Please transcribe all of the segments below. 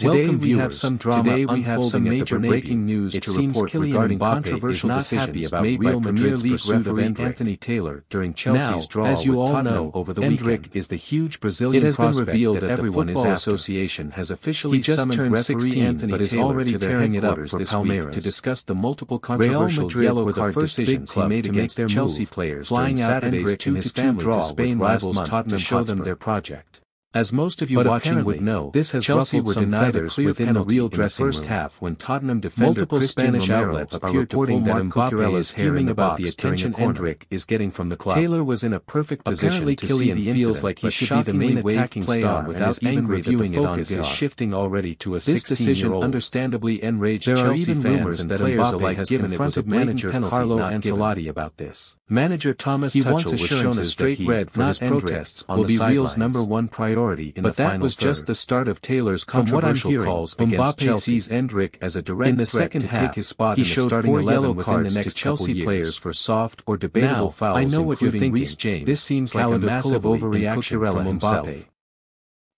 Today Welcome we have viewers. some drama Today we have some unfolding at the major breaking news It to seems report Kylian regarding Mbappe controversial is not decisions happy about made Real Premier Madrid's League referee Endrick. Anthony Taylor during Chelsea's Now, draw as you with all Tottenham know, over the Endrick weekend. is the huge Brazilian It has been revealed that that, everyone the is Football. Association has officially He just summoned turned referee 16 Anthony but is Taylor already to their tearing it up for this Palmeiras. week to discuss the multiple Real controversial Madrid yellow were the first big decisions club he made to against make their Chelsea players flying out Saturday's Endrick and his 2-2 family draw to Spain with rivals month Tottenham to show them their project. As most of you But watching would know, this has Chelsea were denied a clear within the real the dressing first room. half when Tottenham defender Multiple Christian Spanish Romero outlets are appeared to pull reporting that Mbappe is Cucurella's hair in hearing about the box during a attention. Endrick is getting from the club. Taylor was in a perfect position Apparently to see the feels incident, like he should be the main attacking star without even reviewing it on is shifting already to a This decision 16-year-old. understandably enraged There are Chelsea even fans rumors and that players Mbappe has given it was a manager Carlo. Ancelotti about this. Manager Thomas He Tuchel was shown a straight red for his protests on will the be Real's sidelines. number one priority in But the that final was just the start of Taylor's From what I'm controversial hearing, calls against Mbappe Chelsea. sees Endrick as a direct in the second to half, take his spot he in the showed starting four 11 yellow within cards the to next Chelsea years. players for soft or debatable Now, fouls. I know what you're including thinking. Reece James, This seems like a massive overreaction from. Mbappe.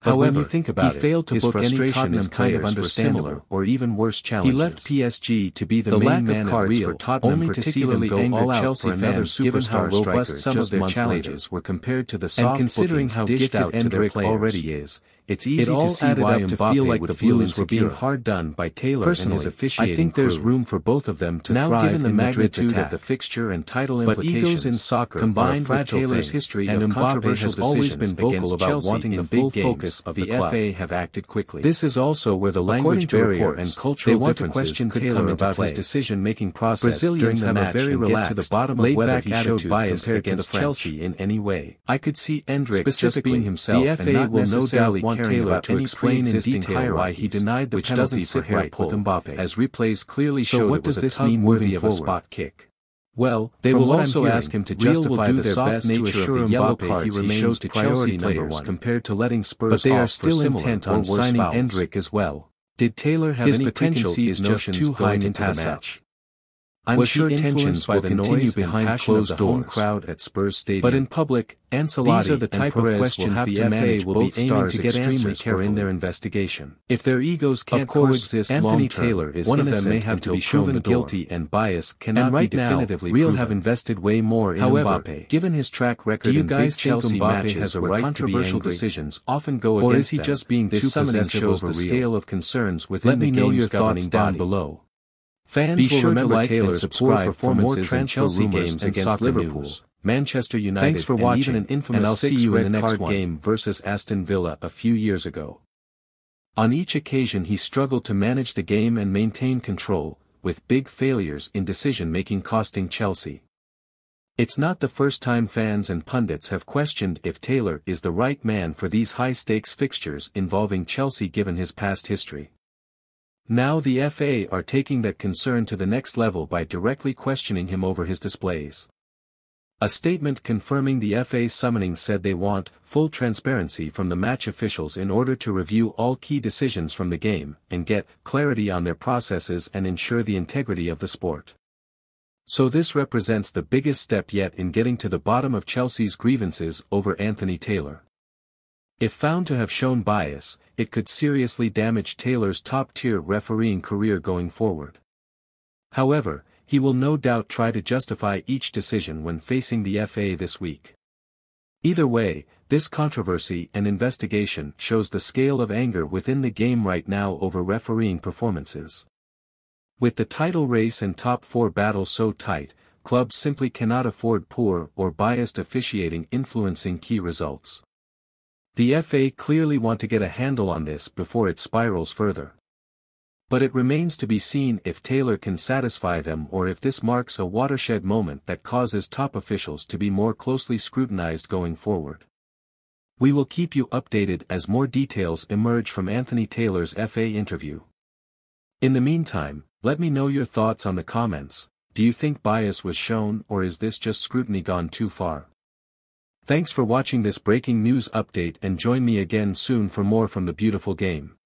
However, you think about he failed to book any Tottenham kind of understandable, similar or even worse challenges. He left PSG to be the, The main man at Real, for Tottenham only to see them go all out Chelsea for another fans given how superstar robust striker some just of their months later. challenges were compared to the And considering how dished gifted out to their Endrick already is, it's easy It all to see added why up to Mbappe feel like would the feel Blues were being hard done by Taylor Personally, and his I think there's crew. room for both of them to now thrive given the in magnitude attack. of the fixture and title But implications, egos in soccer combined with Taylor's thing, history and of Mbappe controversial has always decisions been vocal about Chelsea wanting the big full games, focus of the the club. FA have acted quickly. This is also where the language barrier reports, and cultural they want to question could Taylor come about play. his decision-making process during the have match a very relaxed, to the bottom of whether he showed bias compared to the against Chelsea in any way. I could see Endrick just Specifically, being himself the and FA not will no necessarily doubt want Taylor to explain in detail why he denied the which penalty for hair pull, with Mbappe. as replays clearly So showed what it was does this mean worthy moving of a spot kick. Well, They will also hearing, ask him to justify do the soft best to nature assure of the yellow Mbappe cards he he remains shows to priority Chelsea number players one. compared to letting Spurs But they are still intent on signing fouls. Endrick as well. Did Taylor have His any potential is just too high to into the pass match? I'm Was sure tensions influenced will by the continue noise behind closed doors? crowd at Spurs Stadium. But in public, Ancelotti These are the type of questions the FA will both be aiming to get extremely answers for in their investigation. If their egos can't Of course, coexist Anthony Taylor is one of them may have to be shown proven guilty and bias cannot And right be now, definitively Real proven. have invested way more in However, Mbappe. Given his track record do you in guys think Chelsea Mbappe has a right to be controversial angry? decisions often go Or is he them, just being this too possessive shows over the Real? scale of concerns within Let the me know game's your governing thoughts down below. Fans Be will sure to remember like and Taylor's subscribe poor for more performances in transfer Chelsea games and against Liverpool, news. Manchester United, Thanks for and watching, even an infamous and I'll see you in the next card one. game versus Aston Villa a few years ago. On each occasion he struggled to manage the game and maintain control, with big failures in decision-making costing Chelsea. It's not the first time fans and pundits have questioned if Taylor is the right man for these high-stakes fixtures involving Chelsea given his past history. Now the FA are taking that concern to the next level by directly questioning him over his displays. A statement confirming the FA's summoning said they want full transparency from the match officials in order to review all key decisions from the game and get clarity on their processes and ensure the integrity of the sport. So this represents the biggest step yet in getting to the bottom of Chelsea's grievances over Anthony Taylor. If found to have shown bias, it could seriously damage Taylor's top-tier refereeing career going forward. However, he will no doubt try to justify each decision when facing the FA this week. Either way, this controversy and investigation shows the scale of anger within the game right now over refereeing performances. With the title race and top four battle so tight, clubs simply cannot afford poor or biased officiating influencing key results. The FA clearly want to get a handle on this before it spirals further. But it remains to be seen if Taylor can satisfy them or if this marks a watershed moment that causes top officials to be more closely scrutinized going forward. We will keep you updated as more details emerge from Anthony Taylor's FA interview. In the meantime, let me know your thoughts on the comments, do you think bias was shown or is this just scrutiny gone too far? Thanks for watching this breaking news update and join me again soon for more from the beautiful game.